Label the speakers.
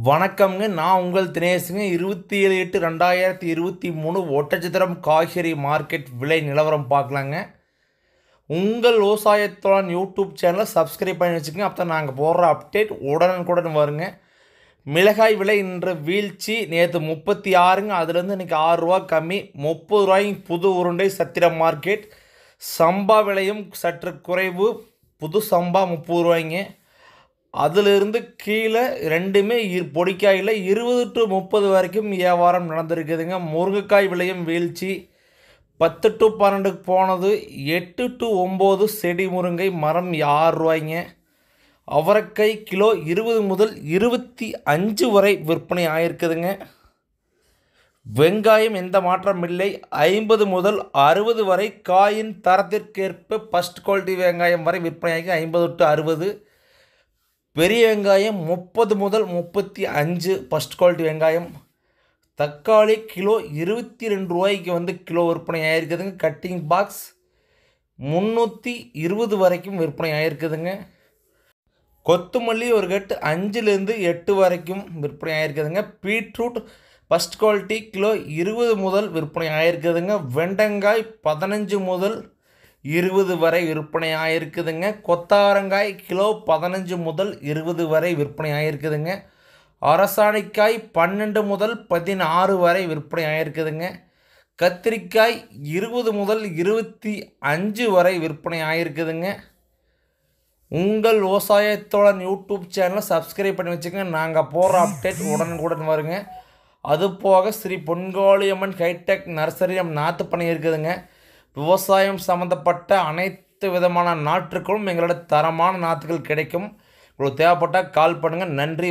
Speaker 1: வணக்கம்ங்க. நான் உங்கள் தினேஷுங்க. இருபத்தி ஏழு எட்டு ரெண்டாயிரத்தி இருபத்தி மூணு ஒட்டச்சத்திரம் காய்கறி மார்க்கெட் விலை நிலவரம் பார்க்கலாங்க. உங்கள் விவசாயத்தோட யூடியூப் சேனலை சப்ஸ்கிரைப் பண்ணி வச்சுக்கோங்க. அப்போ நாங்கள் போடுற அப்டேட் உடனுக்குடன் வருங்க. மிளகாய் விலை இன்று வீழ்ச்சி. நேற்று முப்பத்தி ஆறுங்க. அதுலேருந்து இன்றைக்கி ஆறுரூவா கம்மி. முப்பது ரூபாய்க்கு புது உருண்டை சத்திரம் மார்க்கெட். சம்பா விலையும் சற்று குறைவு. புது சம்பா முப்பது ரூபாய்ங்க. அதிலிருந்து கீழே ரெண்டுமே இரு பொடிக்காயில் இருபது டு முப்பது வரைக்கும் வியாபாரம் நடந்திருக்குதுங்க. முருங்கைக்காய் விலையும் வீழ்ச்சி. பத்து டு பன்னெண்டுக்கு போனது எட்டு டு ஒம்பது செடி முருங்கை மரம் ஆறு ரூபாய்ங்க. அவரைக்காய் கிலோ இருபது முதல் இருபத்தி அஞ்சு வரை விற்பனை ஆயிருக்குதுங்க. வெங்காயம் எந்த மாற்றம் இல்லை. ஐம்பது முதல் அறுபது வரை காயின் தரத்திற்கேற்ப ஃபஸ்ட் குவாலிட்டி வெங்காயம் வரை விற்பனையாகி ஐம்பது டு அறுபது. பெரிய வெங்காயம் முப்பது முதல் முப்பத்தி அஞ்சு ஃபஸ்ட் குவாலிட்டி வெங்காயம். தக்காளி கிலோ இருபத்தி ரெண்டு ரூபாய்க்கு வந்து கிலோ விற்பனை ஆகிருக்குதுங்க கட்டிங் பாக்ஸ் முந்நூற்றி இருபது வரைக்கும் விற்பனை ஆகிருக்குதுங்க கொத்துமல்லி ஒரு கட்டு அஞ்சுலேருந்து எட்டு வரைக்கும் விற்பனை ஆகிருக்குதுங்க பீட்ரூட் ஃபஸ்ட் குவாலிட்டி கிலோ இருபது முதல் விற்பனை ஆகிருக்குதுங்க வெண்டங்காய் பதினஞ்சு முதல் இருபது வரை விற்பனையாகிருக்குதுங்க கொத்தாரங்காய் கிலோ பதினஞ்சு முதல் இருபது வரை விற்பனையாகிருக்குதுங்க அரசாணிக்காய் பன்னெண்டு முதல் பதினாறு வரை விற்பனை ஆகிருக்குதுங்க கத்திரிக்காய் இருபது முதல் இருபத்தி அஞ்சு வரை விற்பனை ஆகிருக்குதுங்க உங்கள் விவசாயத்தோட யூடியூப் சேனலை சப்ஸ்கிரைப் பண்ணி வச்சுக்கோங்க. நாங்கள் போகிற அப்டேட் உடனுக்குடன் வருங்க. அதுபோக ஸ்ரீ பொன்காளியம்மன் ஹைடெக் நர்சரி நம்ம நாற்று பண்ணி இருக்குதுங்க. விவசாயம் சம்மந்தப்பட்ட அனைத்து விதமான நாற்றுக்களும் எங்களோட தரமான நாற்றுகள் கிடைக்கும். உங்களுக்கு தேவைப்பட்டால் கால் பண்ணுங்கள் நன்றி.